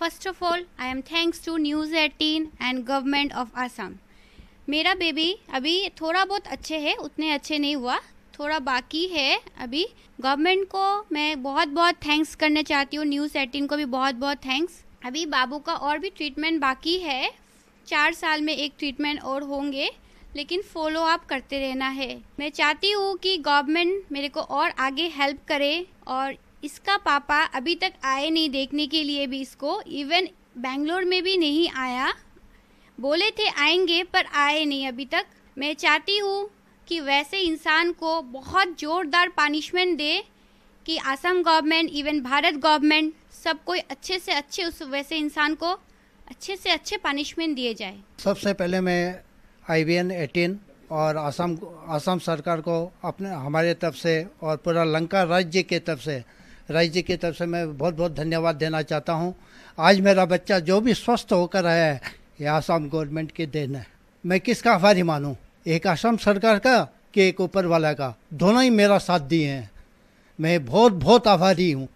First of all, I am thanks to News 18 and government of Assam. मेरा baby अभी थोड़ा बहुत अच्छे है उतने अच्छे नहीं हुआ थोड़ा बाकी है अभी। गवर्नमेंट को मैं बहुत बहुत थैंक्स करना चाहती हूँ न्यूज़ एटीन को भी बहुत बहुत थैंक्स अभी बाबू का और भी ट्रीटमेंट बाकी है। चार साल में एक ट्रीटमेंट और होंगे लेकिन फॉलो अप करते रहना है। मैं चाहती हूँ कि गवर्नमेंट मेरे को और आगे हेल्प करे और इसका पापा अभी तक आए नहीं देखने के लिए भी इसको इवन बेंगलोर में भी नहीं आया। बोले थे आएँगे, पर आए नहीं अभी तक। मैं चाहती हूँ कि वैसे इंसान को बहुत जोरदार पनिशमेंट दे कि Assam government even Bharat government, सब कोई अच्छे से अच्छे उस वैसे इंसान को अच्छे से अच्छे पनिशमेंट दिए जाए। सबसे पहले मैं आई बी एन एटीन और असम असम सरकार को अपने, हमारे तरफ़ से और पूरा लंका राज्य के तरफ़ से राज्य की तरफ से मैं बहुत बहुत धन्यवाद देना चाहता हूँ आज मेरा बच्चा जो भी स्वस्थ होकर आया है ये आसाम गवर्नमेंट की देन है मैं किसका आभारी मानूं एक आसाम सरकार का कि एक ऊपर वाला का दोनों ही मेरा साथ दिए हैं मैं बहुत बहुत आभारी हूँ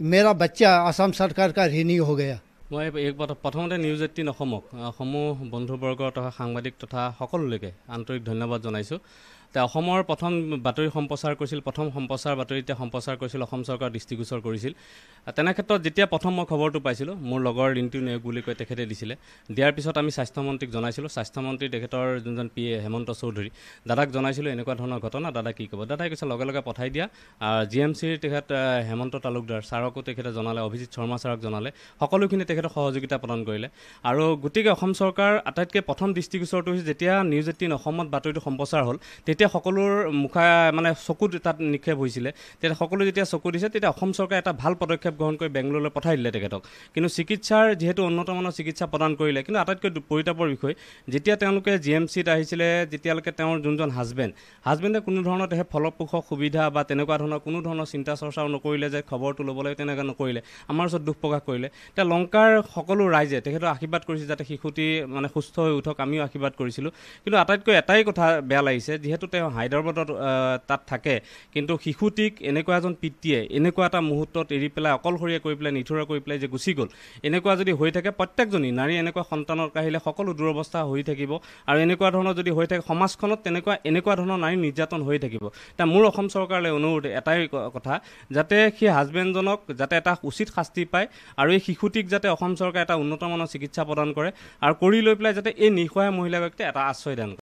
मेरा बच्चा आसाम सरकार का ऋणी हो गया মই এই প্ৰথ- প্ৰথমতে নিউজ এইটিন অসমক আহ, সমূহ বন্ধুবৰ্গ তথা সাংবাদিক তথা সকলোলৈকে আন্তৰিক ধন্যবাদ জনাইছোঁ তে অসমৰ প্ৰথম বাতৰি সম্প্ৰচাৰ কৰিছিল প্ৰথম সম্প্ৰচাৰ বাতৰি এতিয়া সম্প্ৰচাৰ কৰিছিল অসম চৰকাৰ দৃষ্টিগোচৰ কৰিছিল। আহ, তেনে ক্ষেত্ৰত যেতিয়া প্ৰথম মই খবৰটো পাইছিলোঁ মোৰ লগৰ ৰিণ্টু নেওগ বুলি কৈ তেখেতে দিছিলে। দিয়াৰ পিছত আমি স্বাস্থ্যমন্ত্ৰীক জনাইছিলোঁ। স্বাস্থ্যমন্ত্ৰী তেখেতৰ যোনজন পি এ হেমন্ত চৌধুৰী দাদাক জনাইছিলোঁ এনেকুৱা ধৰণৰ ঘটনা দাদা কি ক'ব? দাদাই কৈছে লগে লগে পঠাই দিয়া। জি এম চিৰ তেখেত হেমন্ত তালুকদাৰ ছাৰকো তেখেতে জনালে অভিজিৎ শৰ্মা ছাৰক জনালে। সকলোখিনি তেখেতে সহযোগিতা প্ৰদান কৰিলে। আৰু গতিকে অসম চৰকাৰ আটাইতকৈ প্ৰথম দৃষ্টিগোচৰটো হৈছে যেতিয়া নিউজ এইটিন অসমত বাতৰিটো সম্প্ৰচাৰ হ'ল তেতিয়া সকলোৰ মুখা মানে চকুত তাত নিক্ষেপ হৈছিলে তেতিয়া সকলো যেতিয়া চকু দিছে তেতিয়া অসম চৰকাৰে এটা ভাল পদক্ষেপ গ্ৰহণ কৰি বেংগলোৰলৈ পঠাই দিলে তেখেতক। কিন্তু চিকিৎসাৰ যিহেতু উন্নত মানৰ চিকিৎসা প্ৰদান কৰিলে কিন্তু আটাইতকৈ পৰিতাপৰ বিষয় যেতিয়া তেওঁলোকে জি এম চিত আহিছিলে যেতিয়ালৈকে তেওঁৰ যোনজন হাজবেণ্ড হাজবেণ্ডে কোনো ধৰণৰ তেখেত ফলপ্ৰসূ সুবিধা বা তেনেকুৱা ধৰণৰ কোনো ধৰণৰ চিন্তা চৰ্চাও নকৰিলে যে খবৰটো ল'ব লাগে তেনেকৈ নকৰিলে আমাৰ ওচৰত দুখ প্ৰকাশ কৰিলে। এতিয়া লংকাৰ সকলো ৰাইজে তেখেতৰ আশীৰ্বাদ কৰিছে যাতে শিশুটি মানে সুস্থ হৈ উঠক আমিও আশীৰ্বাদ কৰিছিলোঁ। কিন্তু আটাইতকৈ এটাই কথা বেয়া লাগিছে যিহেতু তেওঁ হায়দৰাবাদত তাত থাকে। কিন্তু শিশুটিক এনেকুৱা এজন পিতৃয়ে এনেকুৱা এটা মুহূৰ্তত এৰি পেলাই অকলশৰীয়া কৰি পেলাই নিথৰুৱা কৰি পেলাই যে গুচি গ'ল এনেকুৱা যদি হৈ থাকে প্ৰত্যেকজনী নাৰী এনেকুৱা সন্তানৰ কাহিলে সকলো দুৰৱস্থা হৈ থাকিব। আৰু এনেকুৱা ধৰণৰ যদি হৈ থাকে সমাজখনত তেনেকুৱা এনেকুৱা ধৰণৰ নাৰী নিৰ্যাতন হৈ থাকিব। এতিয়া মোৰ অসম চৰকাৰলৈ অনুৰোধ এটাই কথা যাতে সেই হাজবেণ্ডজনক যাতে এটা উচিত শাস্তি পায় আৰু এই শিশুটিক যাতে অসম চৰকাৰে এটা উন্নত মানৰ চিকিৎসা প্ৰদান কৰে আৰু কৰি লৈ পেলাই যাতে এই নিসহায় মহিলাগৰাকীক এটা আশ্ৰয় দান কৰে।